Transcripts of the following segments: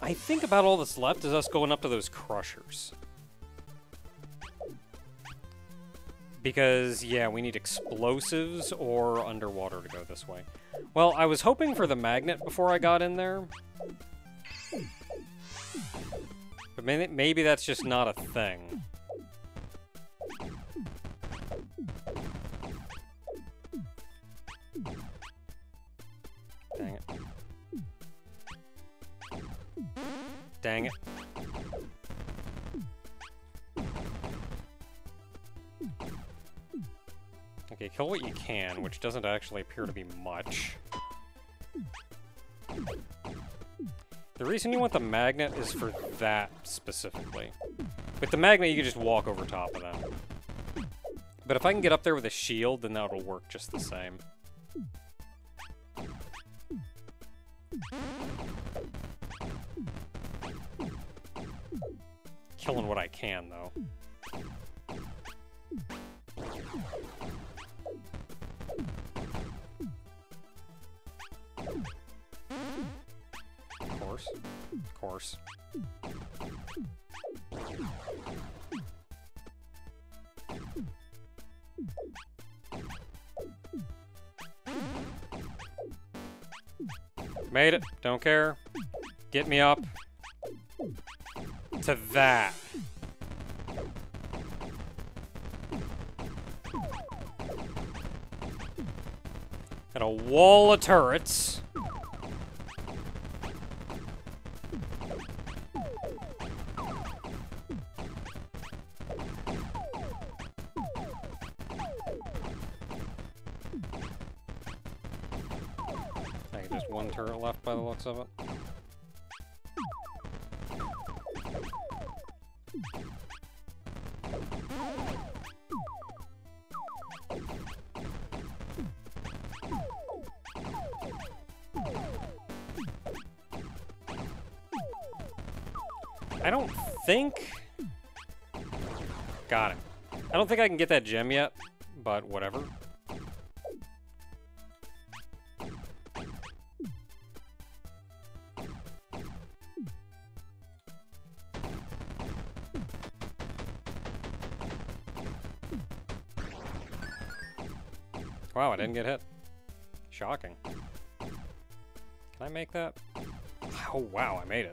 I think about all that's left is us going up to those crushers. Because, yeah, we need explosives or underwater to go this way. Well, I was hoping for the magnet before I got in there. But maybe, maybe that's just not a thing. Doesn't actually appear to be much. The reason you want the magnet is for that specifically. With the magnet, you can just walk over top of them. But if I can get up there with a shield, then that'll work just the same. Killing what I can, though. Made it. Don't care. Get me up. To that. Got a wall of turrets. Of. I don't think... Got it. I don't think I can get that gem yet, but whatever. I didn't get hit. Shocking. Can I make that? Oh, wow, I made it.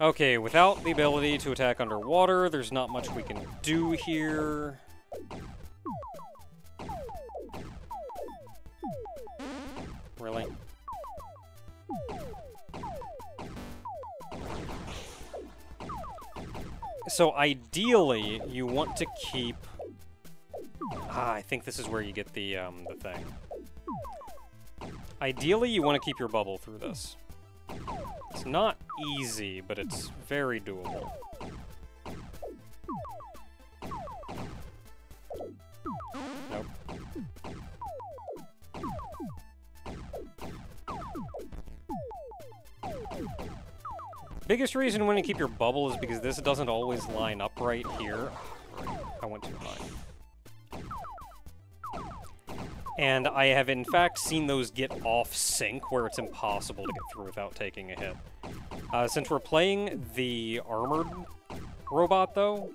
Okay, without the ability to attack underwater, there's not much we can do here. So ideally, you want to keep... Ah, I think this is where you get the, um, the thing. Ideally, you want to keep your bubble through this. It's not easy, but it's very doable. Biggest reason when you keep your bubble is because this doesn't always line up right here. I went too high. And I have in fact seen those get off sync where it's impossible to get through without taking a hit. Uh, since we're playing the armored robot though,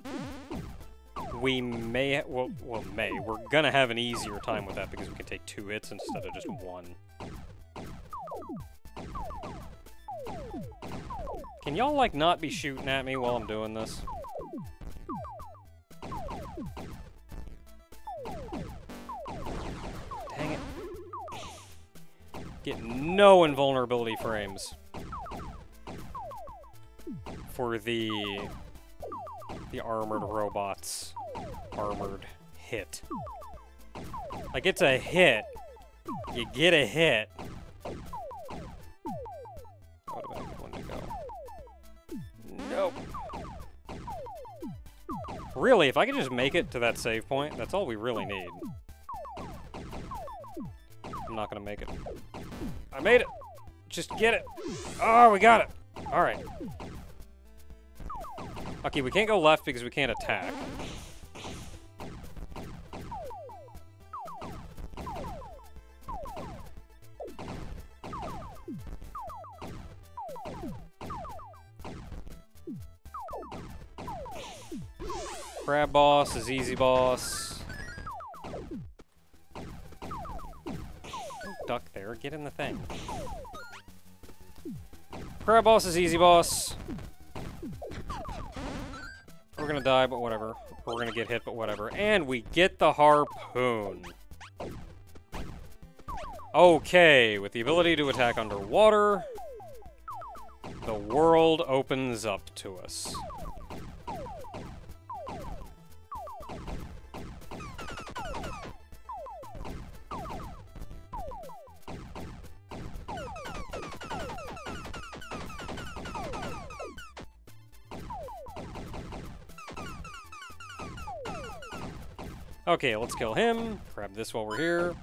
we may, well, well, may, we're gonna have an easier time with that because we can take two hits instead of just one. Can y'all, like, not be shooting at me while I'm doing this? Dang it. Get no invulnerability frames. For the... The armored robots. Armored hit. Like, it's a hit. You get a hit. Really, if I could just make it to that save point, that's all we really need. I'm not gonna make it. I made it! Just get it! Oh, we got it! Alright. Okay, we can't go left because we can't attack. Crab boss is easy boss. Don't duck there, get in the thing. Crab boss is easy boss. We're gonna die, but whatever. We're gonna get hit, but whatever. And we get the harpoon. Okay, with the ability to attack underwater, the world opens up to us. Okay, let's kill him. Grab this while we're here.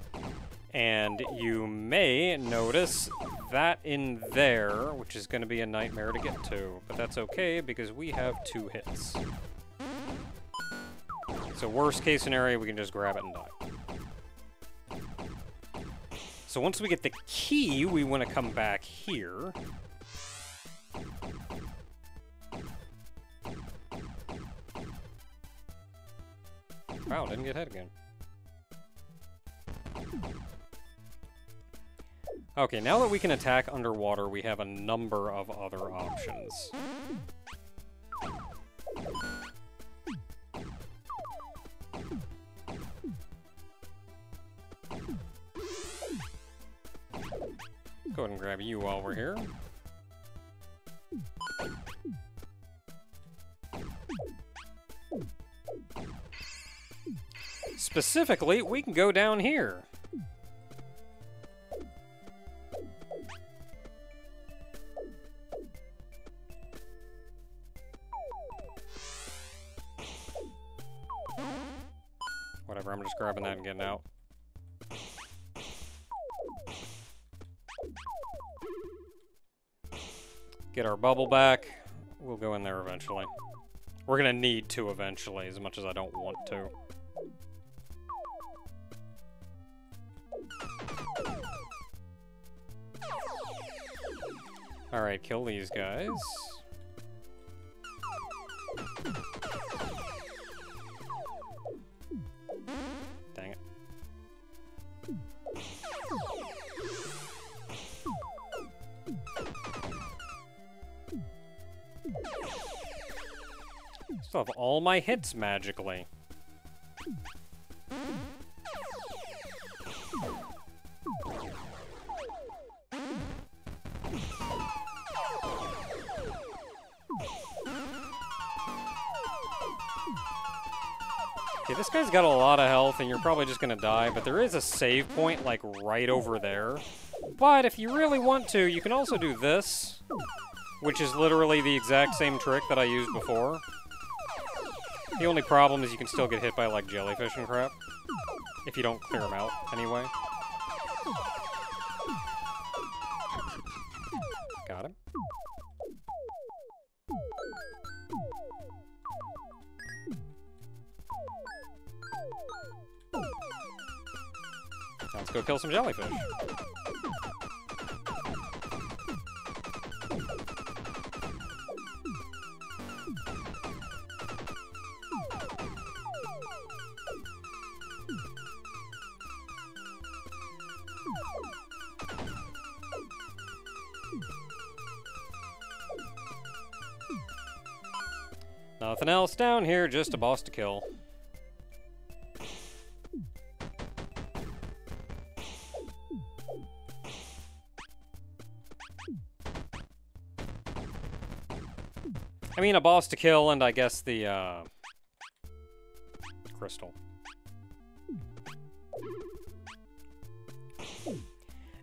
And you may notice that in there, which is going to be a nightmare to get to. But that's okay, because we have two hits. So worst case scenario, we can just grab it and die. So once we get the key, we want to come back here. Wow, didn't get hit again. Okay, now that we can attack underwater, we have a number of other options. Go ahead and grab you while we're here. Specifically, we can go down here. Whatever, I'm just grabbing that and getting out. Get our bubble back. We'll go in there eventually. We're gonna need to eventually, as much as I don't want to. Alright, kill these guys. Dang it. Still have all my hits magically. Guy's got a lot of health, and you're probably just gonna die, but there is a save point, like, right over there. But if you really want to, you can also do this, which is literally the exact same trick that I used before. The only problem is you can still get hit by, like, jellyfish and crap. If you don't clear them out, anyway. Go kill some jellyfish. Nothing else down here, just a boss to kill. Mean, a boss to kill, and I guess the, uh, crystal.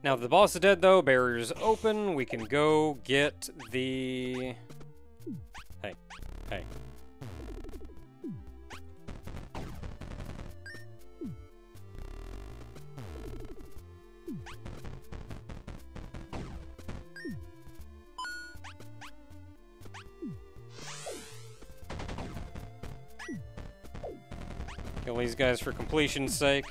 Now, if the boss is dead, though, barrier's open, we can go get the... Hey, hey. These guys for completion's sake.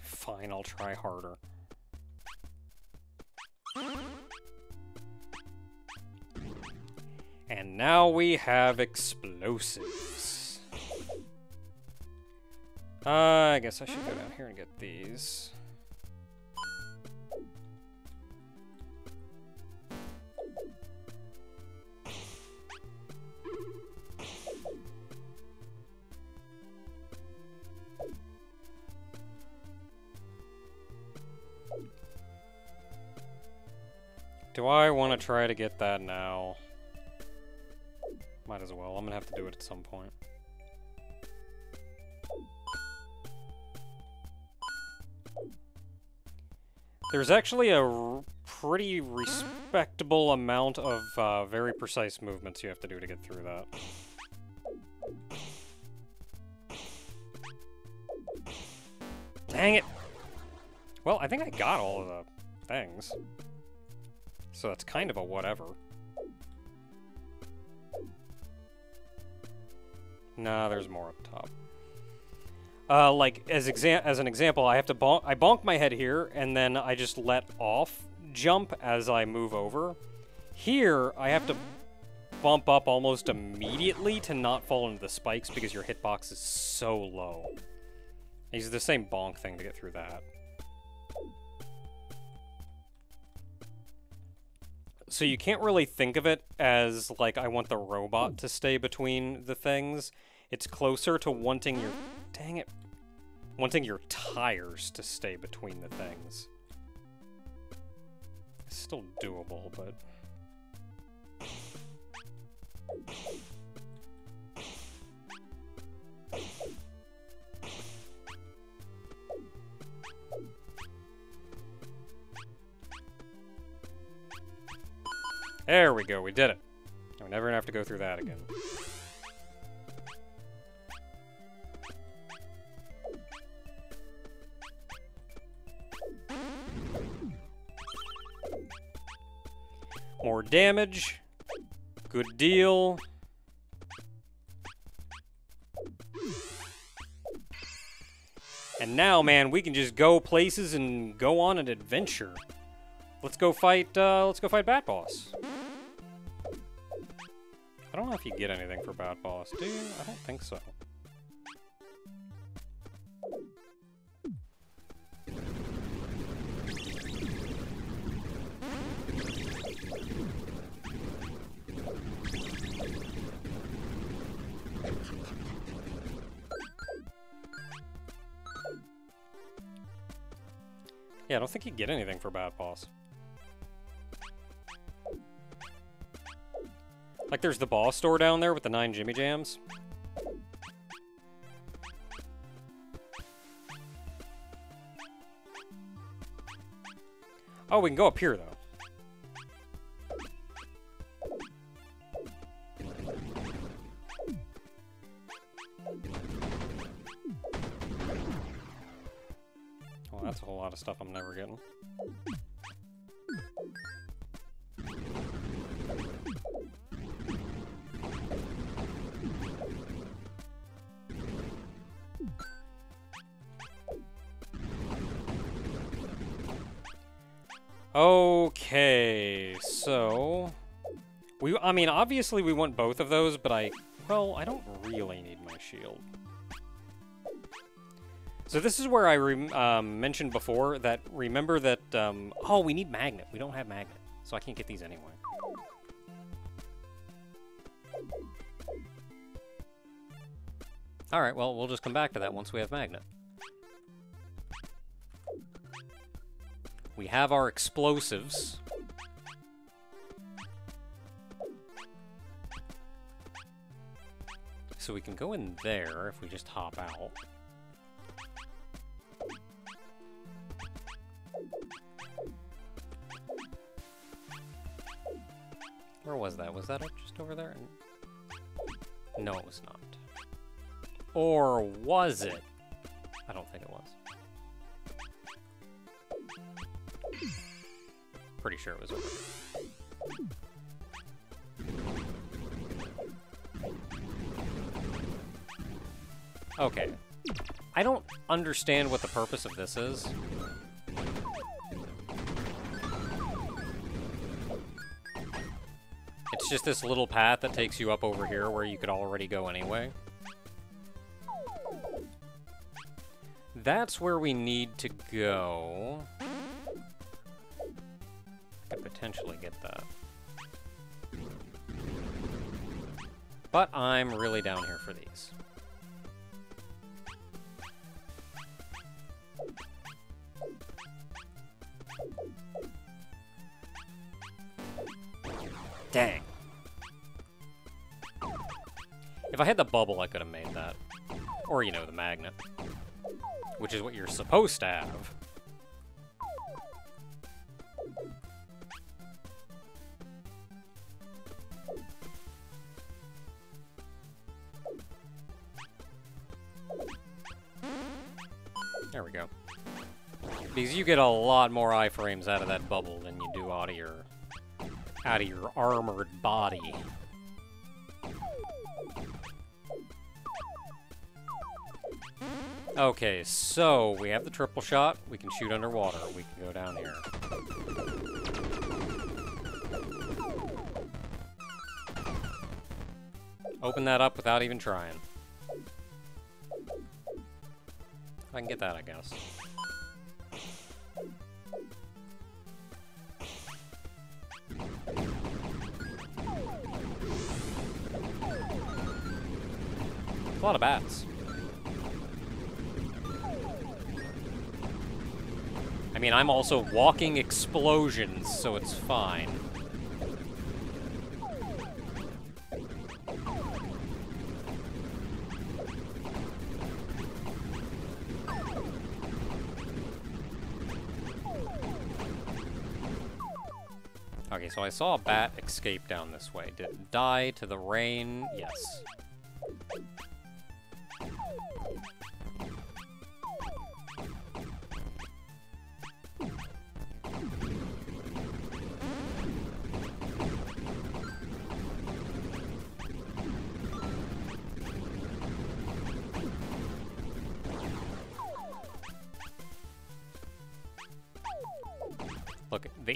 Fine, I'll try. try harder. And now we have explosives. Uh, I guess I should go down here and get these. I want to try to get that now? Might as well. I'm gonna have to do it at some point. There's actually a pretty respectable amount of uh, very precise movements you have to do to get through that. Dang it! Well, I think I got all of the things. So that's kind of a whatever. Nah, there's more up top. Uh, like as exam as an example, I have to bonk. I bonk my head here, and then I just let off jump as I move over. Here, I have to bump up almost immediately to not fall into the spikes because your hitbox is so low. I Use the same bonk thing to get through that. So you can't really think of it as like I want the robot to stay between the things. It's closer to wanting your dang it wanting your tires to stay between the things. It's still doable, but There we go, we did it. We're never gonna have to go through that again. More damage. Good deal. And now, man, we can just go places and go on an adventure. Let's go fight, uh, let's go fight Bat Boss. I don't know if you get anything for Bat Boss, do you? I don't think so. Yeah, I don't think you get anything for Bat Boss. Like, there's the boss store down there with the nine Jimmy Jams. Oh, we can go up here, though. Well, that's a whole lot of stuff I'm never getting. I mean, obviously we want both of those, but I... Well, I don't really need my shield. So this is where I um, mentioned before that, remember that, um, oh, we need magnet. We don't have magnet, so I can't get these anyway. Alright, well, we'll just come back to that once we have magnet. We have our explosives. So we can go in there if we just hop out. Where was that? Was that just over there? No, it was not. Or was it? I don't think it was. Pretty sure it was over here. Okay. I don't understand what the purpose of this is. It's just this little path that takes you up over here where you could already go anyway. That's where we need to go. I could potentially get that. But I'm really down here for these. Had the bubble, I could have made that. Or, you know, the magnet. Which is what you're supposed to have. There we go. Because you get a lot more iframes out of that bubble than you do out of your out of your armored body. Okay, so we have the triple shot. We can shoot underwater. We can go down here. Open that up without even trying. I can get that, I guess. A lot of bats. I mean, I'm also walking explosions, so it's fine. Okay, so I saw a bat escape down this way. Did it die to the rain? Yes.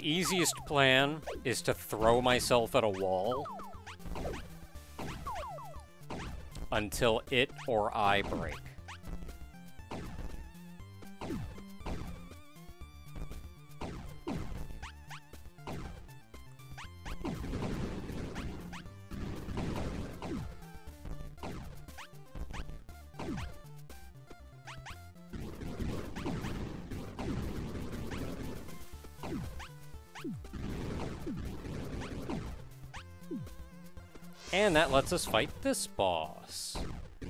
Easiest plan is to throw myself at a wall until it or I break. And that lets us fight this boss.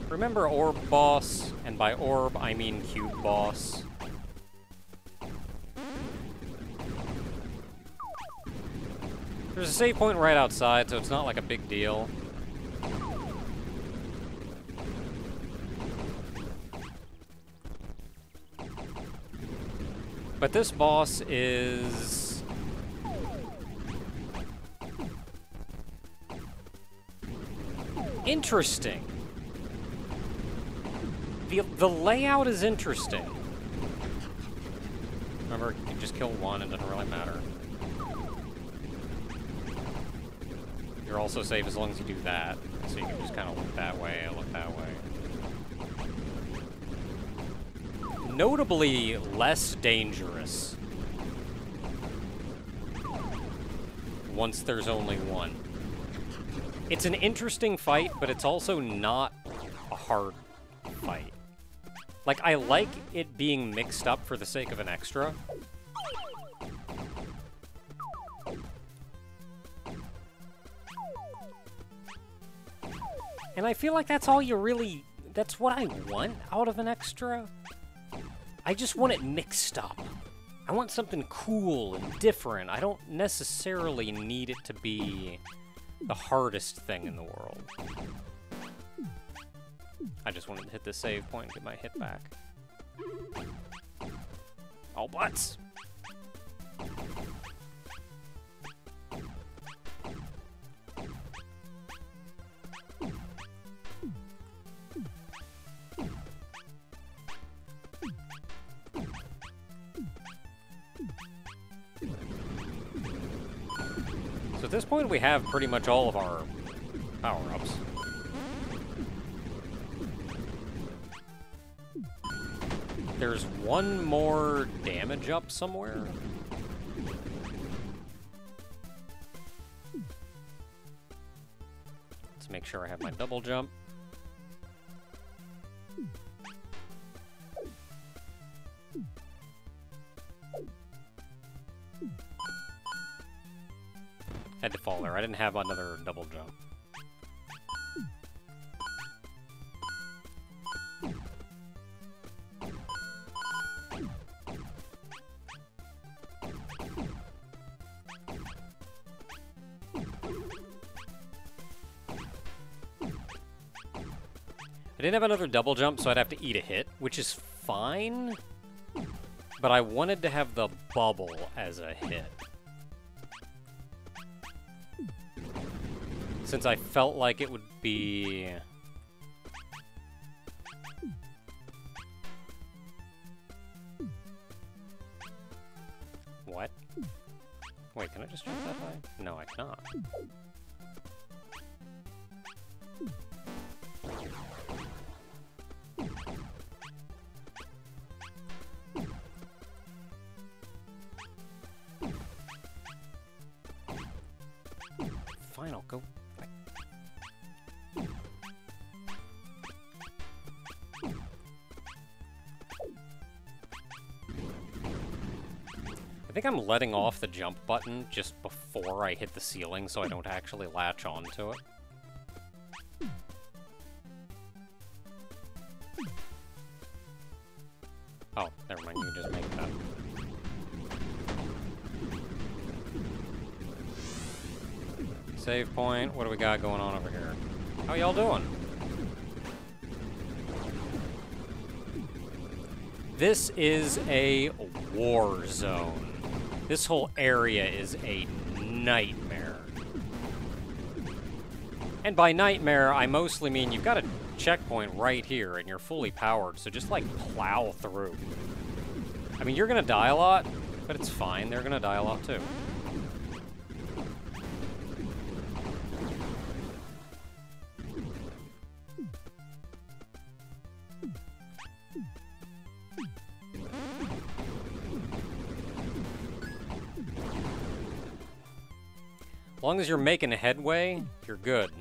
Remember Orb Boss? And by Orb, I mean Cube Boss. There's a save point right outside, so it's not like a big deal. But this boss is... Interesting. The, the layout is interesting. Remember, you can just kill one, it doesn't really matter. You're also safe as long as you do that. So you can just kind of look that way, and look that way. Notably less dangerous. Once there's only one. It's an interesting fight, but it's also not a hard fight. Like, I like it being mixed up for the sake of an extra. And I feel like that's all you really... That's what I want out of an extra. I just want it mixed up. I want something cool and different. I don't necessarily need it to be the hardest thing in the world. I just wanted to hit the save point and get my hit back. Oh, All butts! We have pretty much all of our power-ups. There's one more damage up somewhere. Let's make sure I have my double jump. Didn't have another double jump. I didn't have another double jump, so I'd have to eat a hit, which is fine. But I wanted to have the bubble as a hit. Since I felt like it would be... What? Wait, can I just jump that high? No, I cannot. Think I'm letting off the jump button just before I hit the ceiling so I don't actually latch onto it. Oh, never mind, you can just make that. Save point, what do we got going on over here? How y'all doing? This is a war zone. This whole area is a nightmare. And by nightmare, I mostly mean you've got a checkpoint right here and you're fully powered, so just like plow through. I mean, you're gonna die a lot, but it's fine. They're gonna die a lot too. Long as you're making headway, you're good.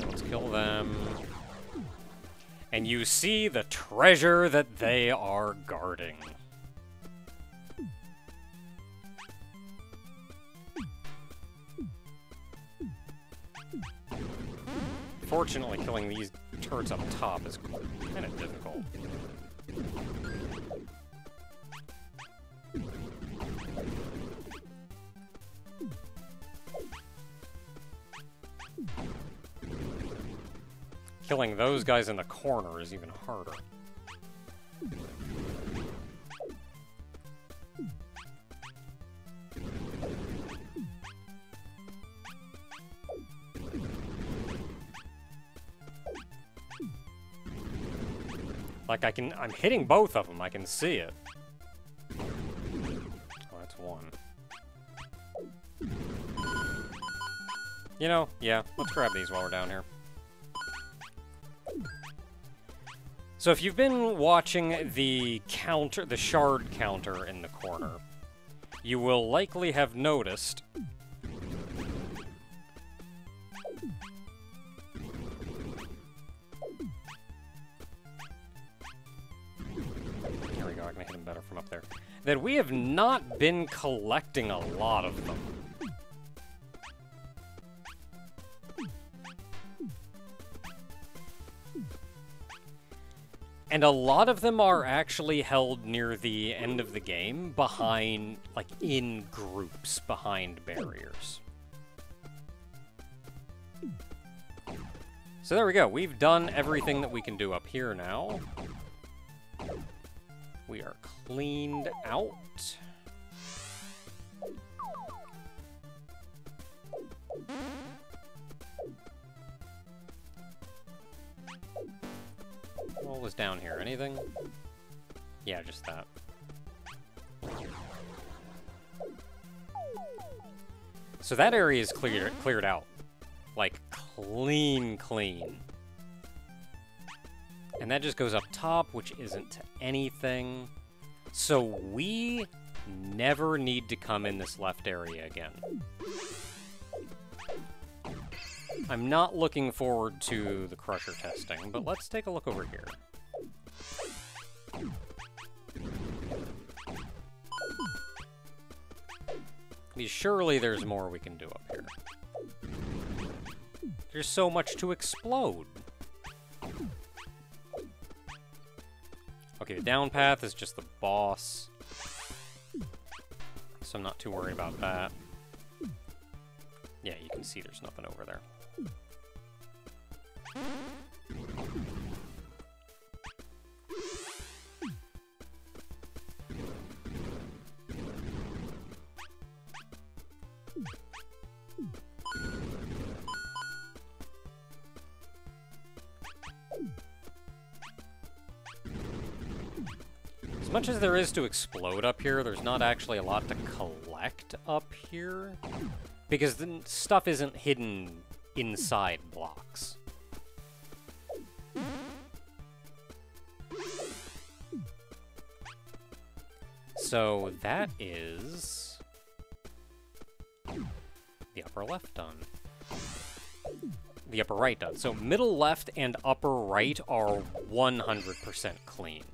Let's kill them. And you see the treasure that they are guarding. Fortunately, killing these turrets up top is kind of difficult. Killing those guys in the corner is even harder. Like I can, I'm hitting both of them, I can see it. Oh, that's one. You know, yeah, let's grab these while we're down here. So if you've been watching the counter, the shard counter in the corner, you will likely have noticed That we have not been collecting a lot of them. And a lot of them are actually held near the end of the game, behind, like, in groups, behind barriers. So there we go, we've done everything that we can do up here now. We are cleaned out. What was down here? Anything? Yeah, just that. So that area is cleared cleared out. Like, clean, clean. And that just goes up top, which isn't to anything. So we never need to come in this left area again. I'm not looking forward to the Crusher testing, but let's take a look over here. Surely there's more we can do up here. There's so much to explode. Okay, the down path is just the boss. So I'm not too worried about that. Yeah, you can see there's nothing over there. Much as there is to explode up here, there's not actually a lot to collect up here. Because the stuff isn't hidden inside blocks. So that is the upper left done. The upper right done. So middle left and upper right are 100% clean.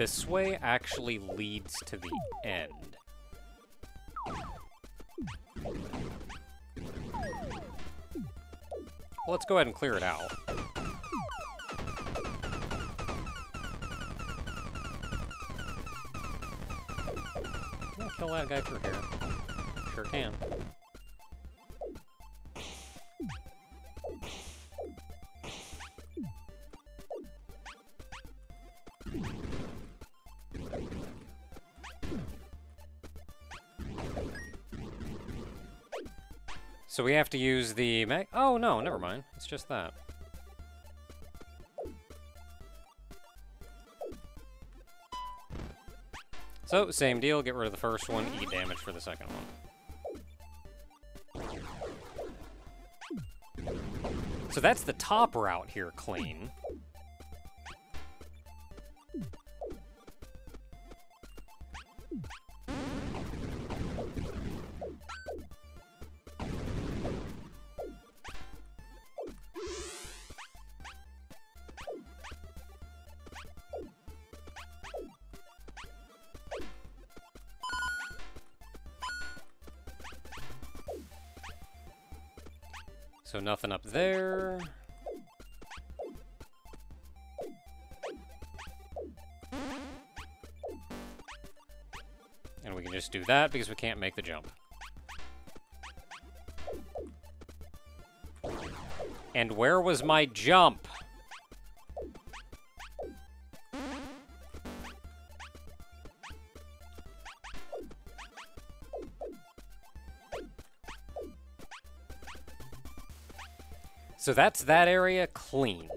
This way actually leads to the end. Well, let's go ahead and clear it out. Can I kill that guy through here? Sure can. So we have to use the mag- Oh, no, never mind. It's just that. So, same deal, get rid of the first one, eat damage for the second one. So that's the top route here clean. Nothing up there. And we can just do that because we can't make the jump. And where was my jump? So that's that area clean.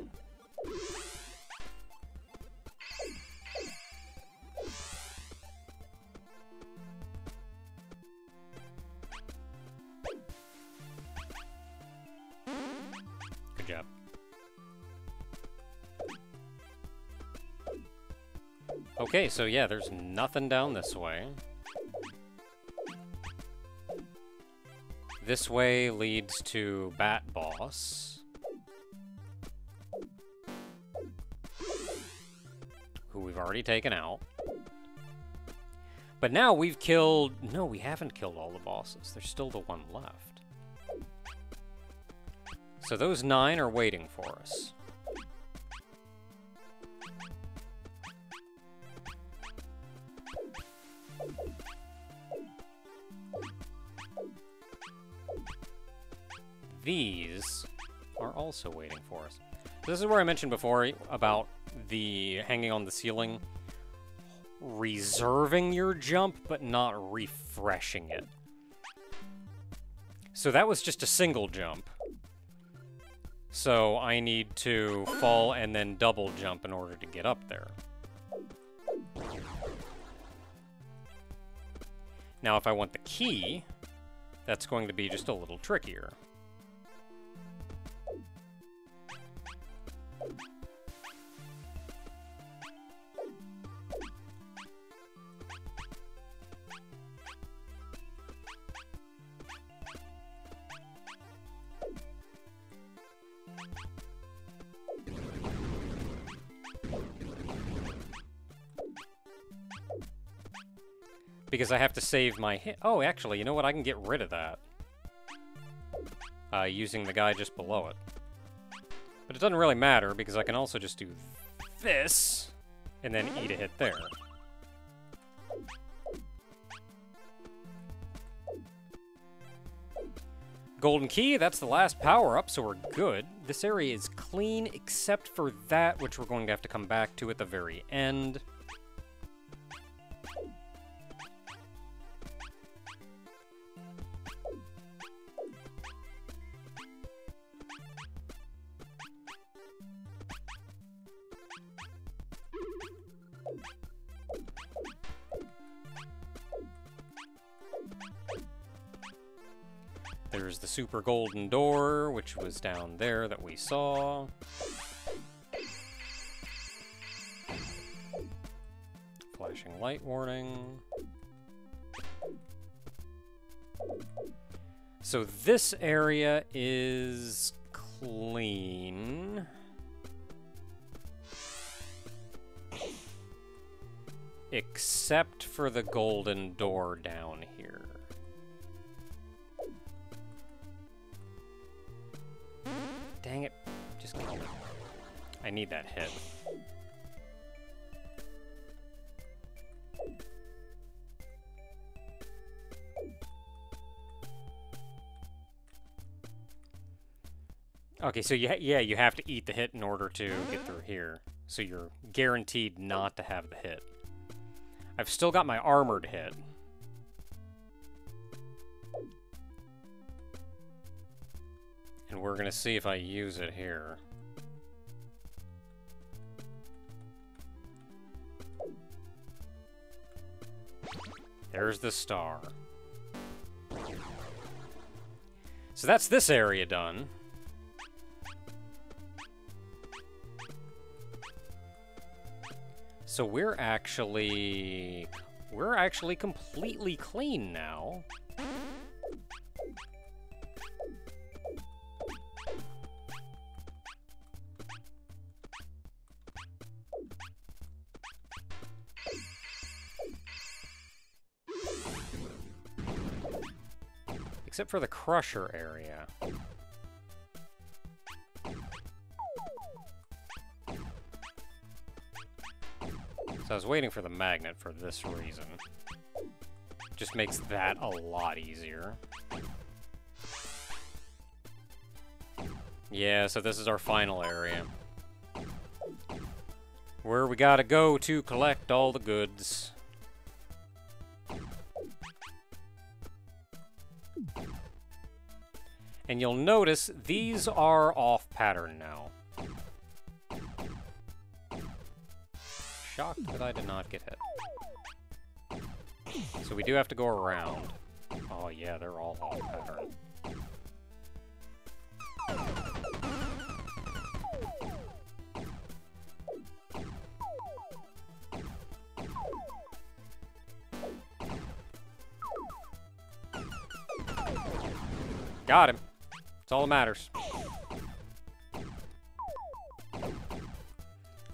Good job. Okay, so yeah, there's nothing down this way. This way leads to Bat Boss. Who we've already taken out. But now we've killed... No, we haven't killed all the bosses. There's still the one left. So those nine are waiting for us. these are also waiting for us. This is where I mentioned before about the hanging on the ceiling, reserving your jump, but not refreshing it. So that was just a single jump. So I need to fall and then double jump in order to get up there. Now if I want the key, that's going to be just a little trickier. Because I have to save my hit. Oh, actually, you know what? I can get rid of that. Uh, using the guy just below it. But it doesn't really matter, because I can also just do this, and then eat a hit there. Golden Key, that's the last power-up, so we're good. This area is clean, except for that, which we're going to have to come back to at the very end. Super golden door, which was down there that we saw. Flashing light warning. So this area is clean. Except for the golden door down here. I need that hit. Okay, so you yeah, you have to eat the hit in order to get through here. So you're guaranteed not to have the hit. I've still got my armored hit. And we're gonna see if I use it here. There's the star. So that's this area done. So we're actually... We're actually completely clean now. For the crusher area. So I was waiting for the magnet for this reason. Just makes that a lot easier. Yeah, so this is our final area. Where we gotta go to collect all the goods. And you'll notice these are off pattern now. Shocked that I did not get hit. So we do have to go around. Oh yeah, they're all off pattern. Got him. All that matters.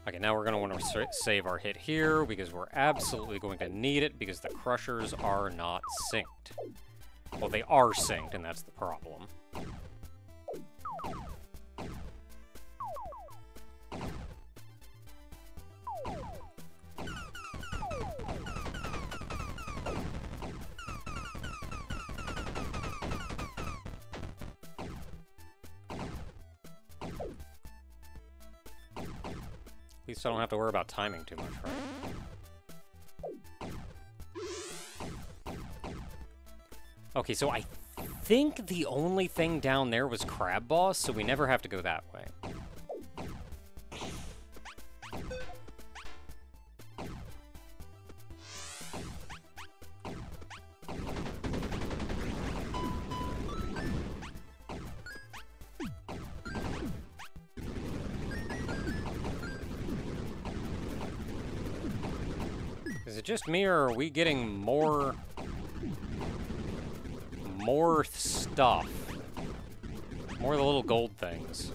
Okay, now we're going to want to save our hit here because we're absolutely going to need it because the crushers are not synced. Well, they are synced, and that's the problem. Least I don't have to worry about timing too much, right? Okay, so I think the only thing down there was Crab Boss, so we never have to go that way. It just me, or are we getting more... more stuff? More of the little gold things.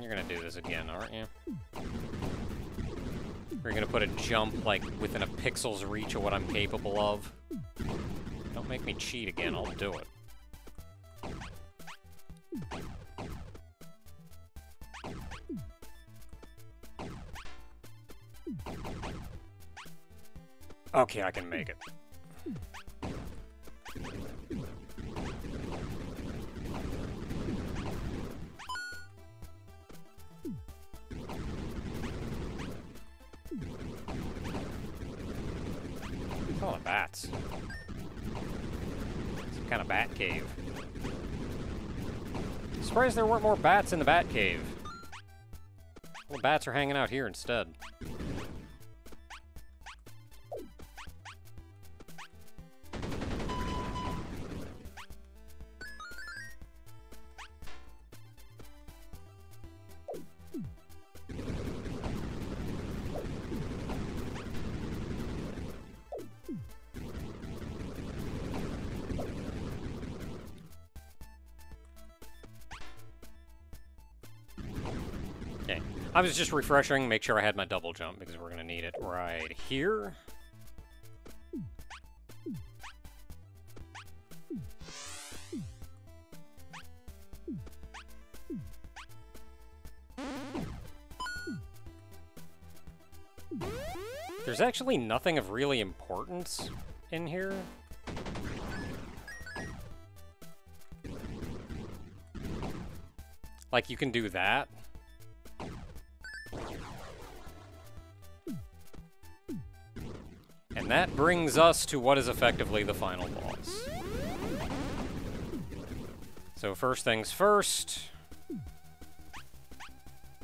You're gonna do this again, aren't you? We're gonna put a jump, like, within a pixel's reach of what I'm capable of. Make me cheat again, I'll do it. Okay, I can make it. Surprised there weren't more bats in the bat cave. All the bats are hanging out here instead. I was just refreshing, make sure I had my double jump because we're gonna need it right here. There's actually nothing of really importance in here. Like, you can do that. And that brings us to what is effectively the final boss. So first things first,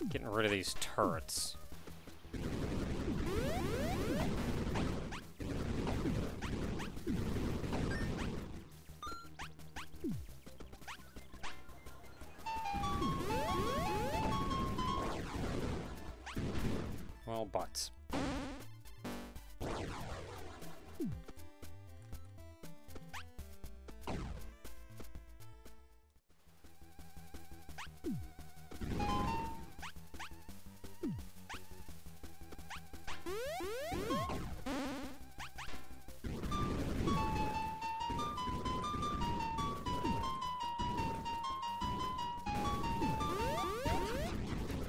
getting rid of these turrets.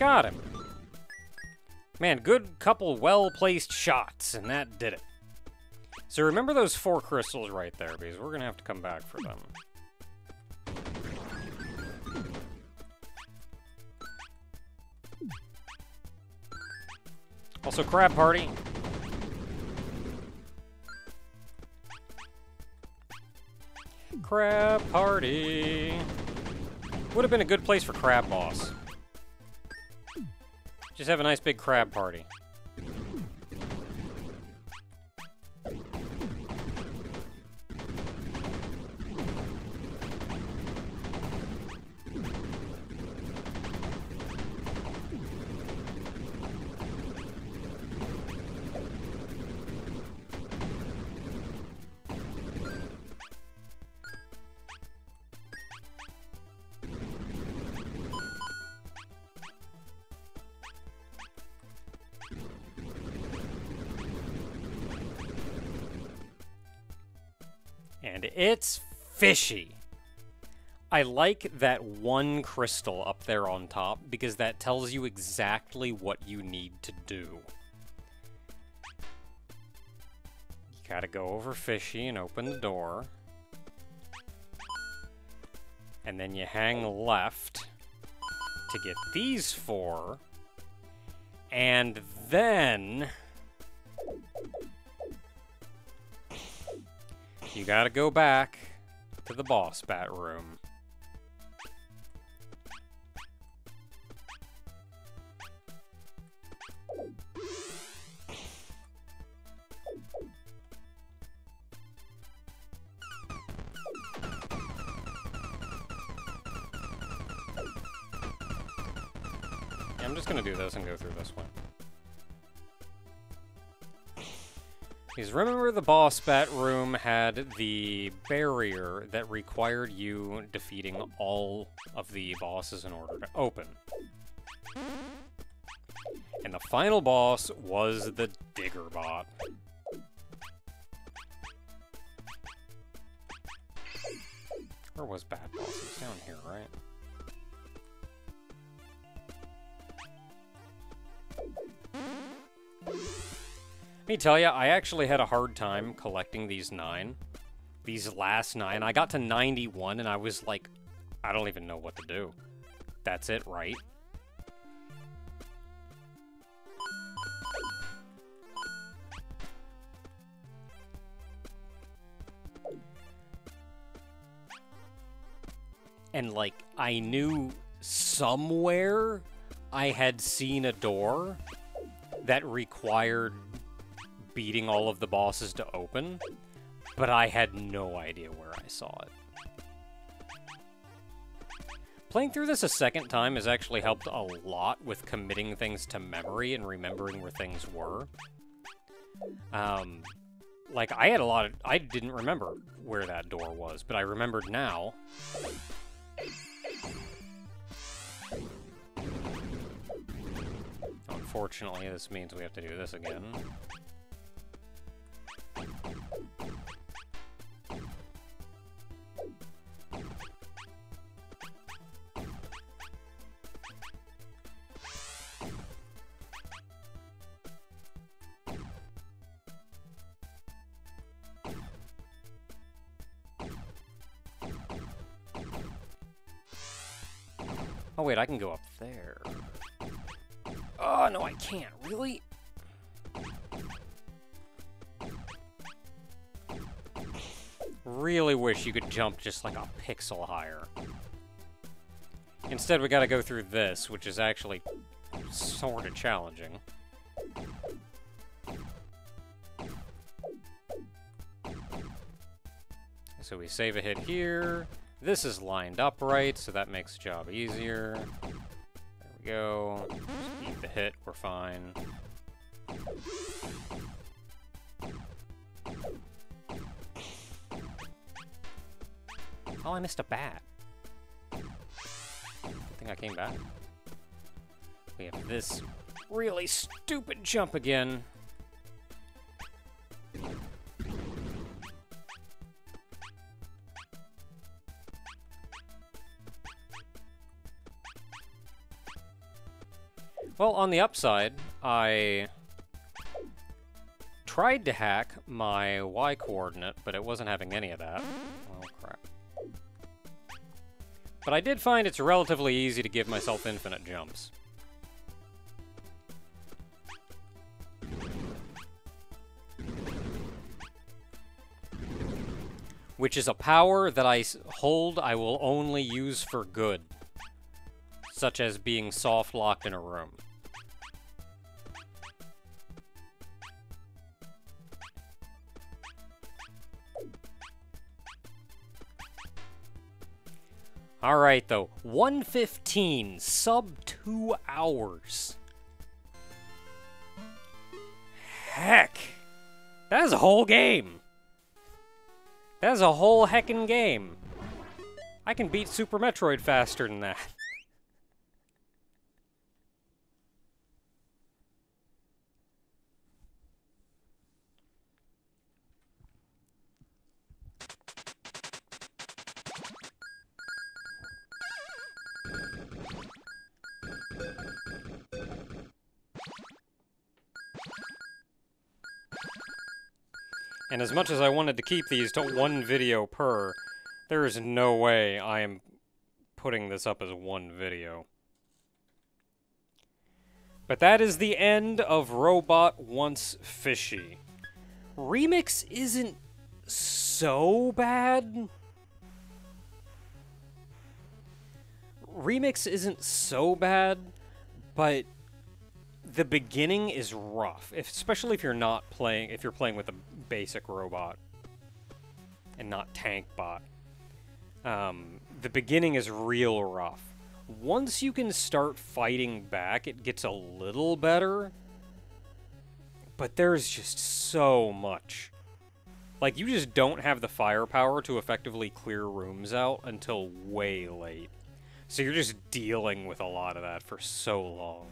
Got him. Man, good couple well-placed shots, and that did it. So remember those four crystals right there, because we're gonna have to come back for them. Also, Crab Party. Crab Party. Would have been a good place for Crab Boss. Just have a nice big crab party. Fishy. I like that one crystal up there on top because that tells you exactly what you need to do. You gotta go over Fishy and open the door. And then you hang left to get these four. And then... You gotta go back to the boss bat room. I'm just gonna do this and go through this one. Because remember the boss bat room had the barrier that required you defeating all of the bosses in order to open. And the final boss was the Digger Bot. Where was Bat Boss? It's down here, right? Let me tell you, I actually had a hard time collecting these nine. These last nine. I got to 91 and I was like, I don't even know what to do. That's it, right? And like, I knew somewhere I had seen a door that required beating all of the bosses to open, but I had no idea where I saw it. Playing through this a second time has actually helped a lot with committing things to memory and remembering where things were. Um, like, I had a lot of... I didn't remember where that door was, but I remembered now. Unfortunately, this means we have to do this again. I can go up there. Oh, no, I can't. Really? Really wish you could jump just like a pixel higher. Instead, we gotta go through this, which is actually sort of challenging. So we save a hit here. This is lined up right, so that makes the job easier. There we go. Just keep the hit, we're fine. Oh, I missed a bat. Good thing I came back. We have this really stupid jump again. Well, on the upside, I tried to hack my Y coordinate, but it wasn't having any of that. Oh, crap. But I did find it's relatively easy to give myself infinite jumps. Which is a power that I hold I will only use for good. Such as being soft-locked in a room. Alright, though. 115, sub two hours. Heck! That is a whole game! That is a whole heckin' game. I can beat Super Metroid faster than that. And as much as I wanted to keep these to one video per, there is no way I am putting this up as one video. But that is the end of Robot Wants Fishy. Remix isn't so bad. Remix isn't so bad, but the beginning is rough, if, especially if you're not playing if you're playing with a basic robot and not tank bot. Um, the beginning is real rough. Once you can start fighting back, it gets a little better. But there's just so much. Like, you just don't have the firepower to effectively clear rooms out until way late. So you're just dealing with a lot of that for so long.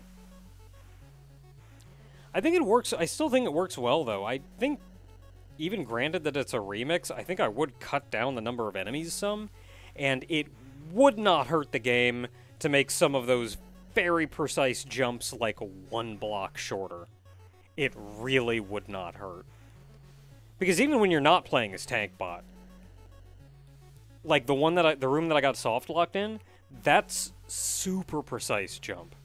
I think it works. I still think it works well, though. I think, even granted that it's a remix, I think I would cut down the number of enemies some, and it would not hurt the game to make some of those very precise jumps like one block shorter. It really would not hurt. Because even when you're not playing as tank bot, like the one that I, the room that I got soft locked in, that's super precise jump.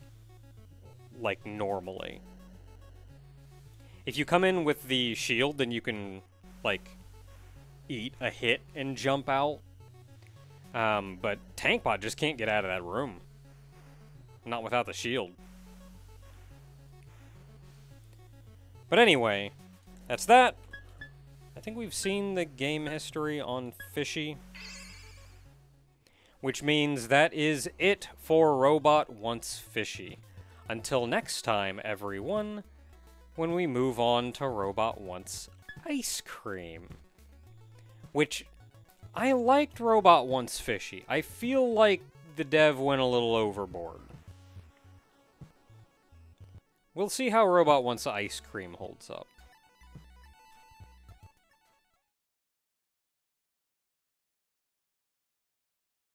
Like normally. If you come in with the shield, then you can, like, eat a hit and jump out. Um, but Tankbot just can't get out of that room. Not without the shield. But anyway, that's that. I think we've seen the game history on Fishy. Which means that is it for Robot Wants Fishy. Until next time, everyone when we move on to Robot Wants Ice Cream. Which, I liked Robot Wants Fishy. I feel like the dev went a little overboard. We'll see how Robot Wants Ice Cream holds up.